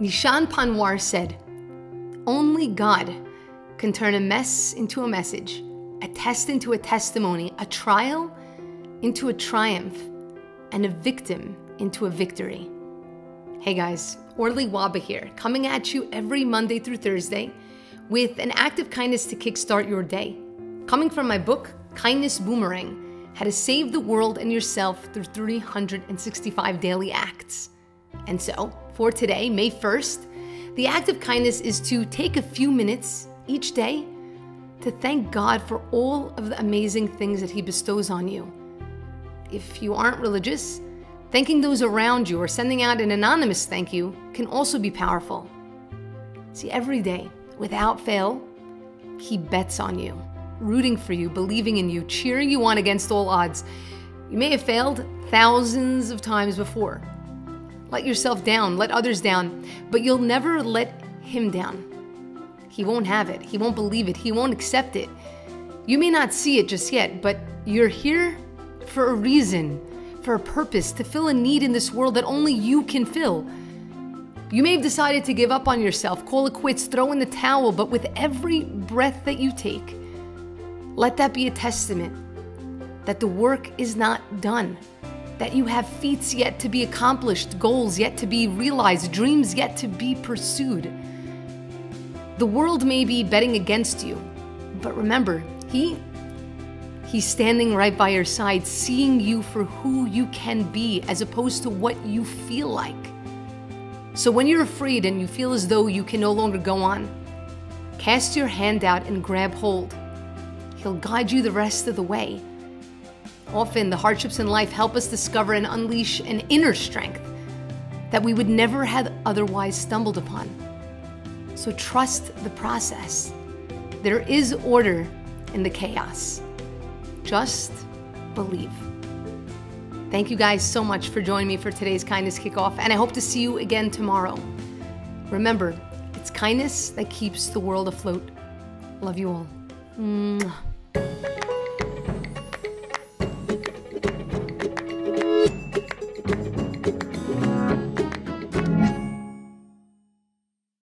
Nishan Panwar said, Only God can turn a mess into a message, a test into a testimony, a trial into a triumph, and a victim into a victory. Hey guys, Orly Wahba here, coming at you every Monday through Thursday with an act of kindness to kickstart your day. Coming from my book, Kindness Boomerang How to Save the World and Yourself Through 365 Daily Acts. And so, for today, May 1st, the act of kindness is to take a few minutes each day to thank God for all of the amazing things that He bestows on you. If you aren't religious, thanking those around you or sending out an anonymous thank you can also be powerful. See, every day, without fail, He bets on you, rooting for you, believing in you, cheering you on against all odds. You may have failed thousands of times before. Let yourself down, let others down, but you'll never let Him down. He won't have it, He won't believe it, He won't accept it. You may not see it just yet, but you're here for a reason, for a purpose, to fill a need in this world that only you can fill. You may have decided to give up on yourself, call it quits, throw in the towel, but with every breath that you take, let that be a testament that the work is not done that you have feats yet to be accomplished, goals yet to be realized, dreams yet to be pursued. The world may be betting against you, but remember, He He's standing right by your side, seeing you for who you can be as opposed to what you feel like. So when you're afraid and you feel as though you can no longer go on, cast your hand out and grab hold. He'll guide you the rest of the way. Often, the hardships in life help us discover and unleash an inner strength that we would never have otherwise stumbled upon. So, trust the process. There is order in the chaos. Just believe. Thank you guys so much for joining me for today's Kindness Kickoff, and I hope to see you again tomorrow. Remember, it's kindness that keeps the world afloat. Love you all. Mwah.